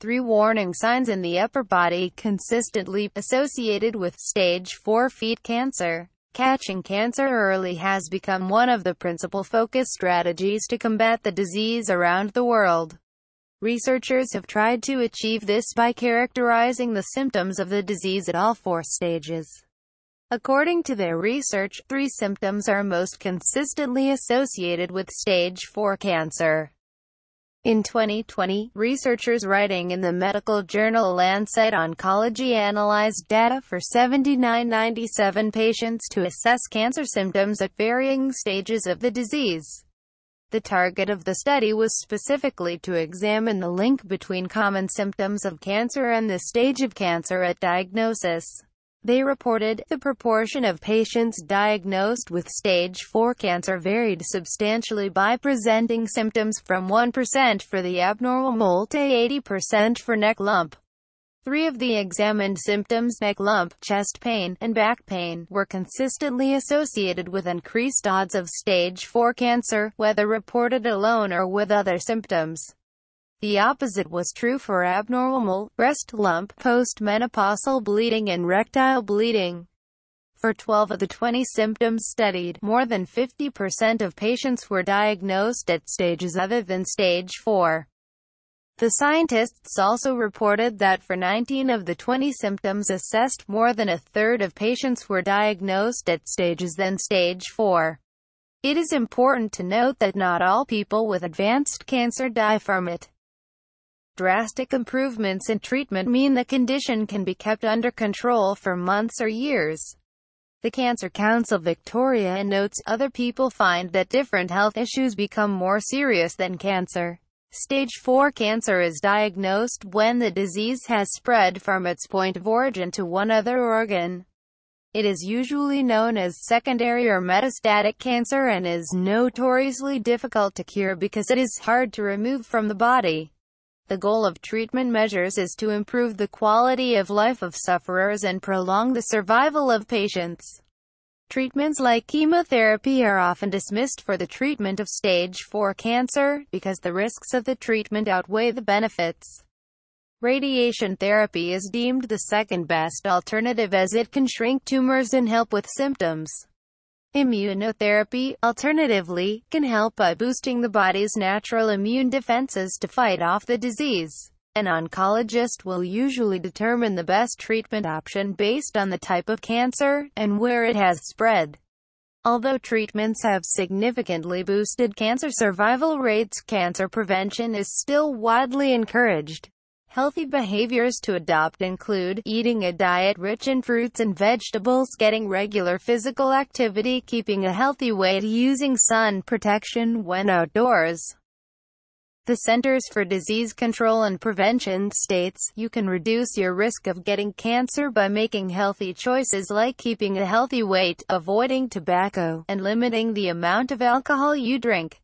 Three warning signs in the upper body consistently associated with stage 4 feet cancer. Catching cancer early has become one of the principal focus strategies to combat the disease around the world. Researchers have tried to achieve this by characterizing the symptoms of the disease at all four stages. According to their research, three symptoms are most consistently associated with stage 4 cancer. In 2020, researchers writing in the medical journal Lancet Oncology analyzed data for 7997 patients to assess cancer symptoms at varying stages of the disease. The target of the study was specifically to examine the link between common symptoms of cancer and the stage of cancer at diagnosis. They reported, the proportion of patients diagnosed with stage 4 cancer varied substantially by presenting symptoms from 1% for the abnormal mole to 80% for neck lump. Three of the examined symptoms, neck lump, chest pain, and back pain, were consistently associated with increased odds of stage 4 cancer, whether reported alone or with other symptoms. The opposite was true for abnormal breast lump, postmenopausal bleeding and rectal bleeding. For 12 of the 20 symptoms studied, more than 50% of patients were diagnosed at stages other than stage 4. The scientists also reported that for 19 of the 20 symptoms assessed, more than a third of patients were diagnosed at stages than stage 4. It is important to note that not all people with advanced cancer die from it. Drastic improvements in treatment mean the condition can be kept under control for months or years. The Cancer Council Victoria notes, other people find that different health issues become more serious than cancer. Stage 4 cancer is diagnosed when the disease has spread from its point of origin to one other organ. It is usually known as secondary or metastatic cancer and is notoriously difficult to cure because it is hard to remove from the body. The goal of treatment measures is to improve the quality of life of sufferers and prolong the survival of patients. Treatments like chemotherapy are often dismissed for the treatment of stage 4 cancer, because the risks of the treatment outweigh the benefits. Radiation therapy is deemed the second best alternative as it can shrink tumors and help with symptoms. Immunotherapy, alternatively, can help by boosting the body's natural immune defenses to fight off the disease. An oncologist will usually determine the best treatment option based on the type of cancer, and where it has spread. Although treatments have significantly boosted cancer survival rates, cancer prevention is still widely encouraged. Healthy behaviors to adopt include, eating a diet rich in fruits and vegetables, getting regular physical activity, keeping a healthy weight, using sun protection when outdoors. The Centers for Disease Control and Prevention states, you can reduce your risk of getting cancer by making healthy choices like keeping a healthy weight, avoiding tobacco, and limiting the amount of alcohol you drink.